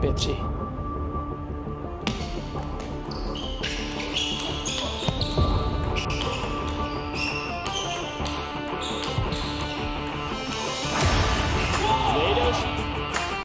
Petři.